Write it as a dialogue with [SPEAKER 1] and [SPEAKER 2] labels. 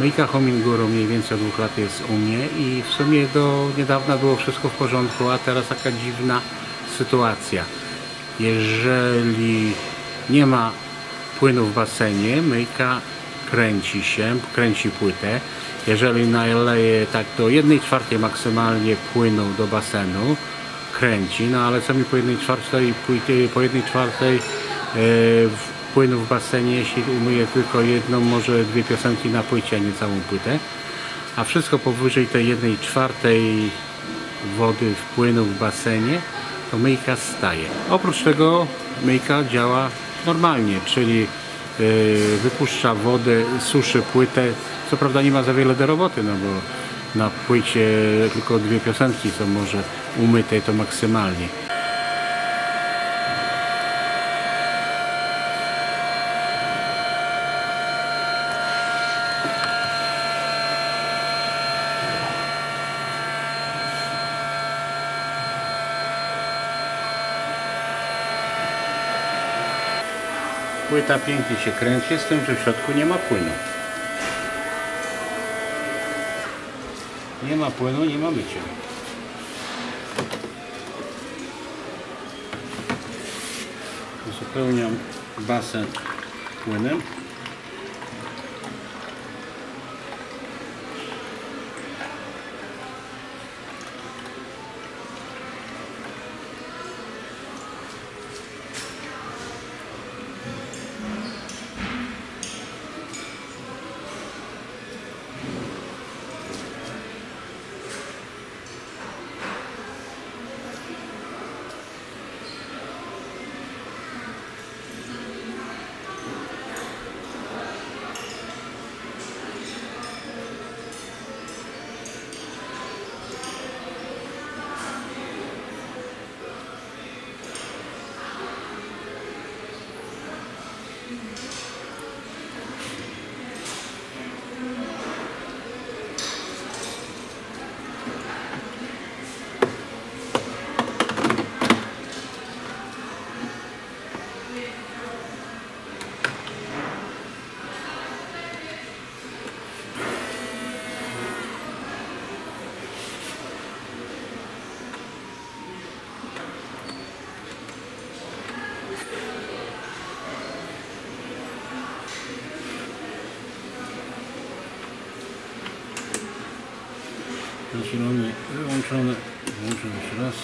[SPEAKER 1] Myjka Hominguru mniej więcej od dwóch lat jest u mnie i w sumie do niedawna było wszystko w porządku, a teraz taka dziwna sytuacja. Jeżeli nie ma płynu w basenie, myjka kręci się, kręci płytę. Jeżeli naleje tak do 1 czwartej maksymalnie płynu do basenu, kręci, no ale co mi po 1 czwartej, po 1 czwartej w- płynu w basenie, jeśli umyję tylko jedną, może dwie piosenki na płycie, a nie całą płytę. A wszystko powyżej tej 1 czwartej wody w płynu w basenie, to myjka staje. Oprócz tego myjka działa normalnie, czyli yy, wypuszcza wodę, suszy płytę. Co prawda nie ma za wiele do roboty, no bo na płycie tylko dwie piosenki są może umyte to maksymalnie. Płyta pięknie się kręci, z tym, że w środku nie ma płynu. Nie ma płynu, nie ma mycia. Uzupełniam basen płynem. Yaşın olmuyor. Onun için onu, onun için biraz.